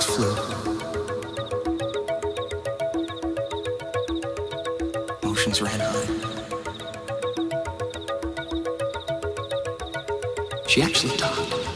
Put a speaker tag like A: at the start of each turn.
A: sparks flew. Emotions ran high. She actually talked.